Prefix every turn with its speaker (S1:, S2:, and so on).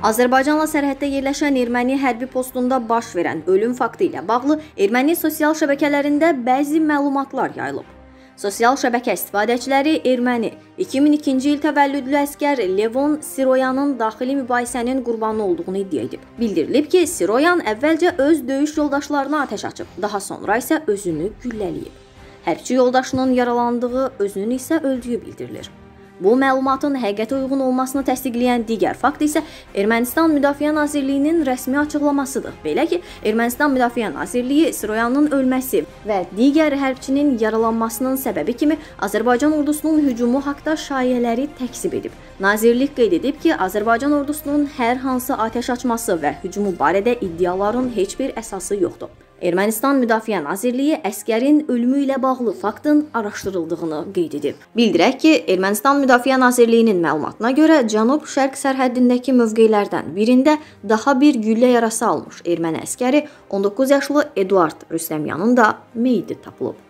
S1: Azərbaycanla sərhəddə yerləşən erməni hərbi postunda baş verən ölüm faktı ilə bağlı erməni sosial şəbəkələrində bəzi məlumatlar yayılıb. Sosial şəbəkə istifadəçiləri erməni 2002-ci il təvəllüdlü əskər Levon Siroyanın daxili mübahisənin qurbanı olduğunu iddia edib. Bildirilib ki, Siroyan əvvəlcə öz döyüş yoldaşlarına atəş açıb, daha sonra isə özünü güllələyib. Hərbçi yoldaşının yaralandığı, özünün isə öldüyü bildirilir. Bu məlumatın həqiqətə uyğun olmasını təsdiqləyən digər fakt isə Ermənistan Müdafiə Nazirliyinin rəsmi açıqlamasıdır. Belə ki, Ermənistan Müdafiə Nazirliyi Siroyanın ölməsi və digər hərbçinin yaralanmasının səbəbi kimi Azərbaycan ordusunun hücumu haqqında şayələri təkzib edib. Nazirlik qeyd edib ki, Azərbaycan ordusunun hər hansı atəş açması və hücumu barədə iddiaların heç bir əsası yoxdur. Ermənistan Müdafiə Nazirliyi əskərin ölümü ilə bağlı faktın araşdırıldığını qeyd edib. Bildirək ki, Ermənistan Müdafiə Nazirliyinin məlumatına görə cənub-şərq sərhəddindəki mövqelərdən birində daha bir güllə yarası almış erməni əskəri 19 yaşlı Eduard Rüstəmyanın da meyidi tapılıb.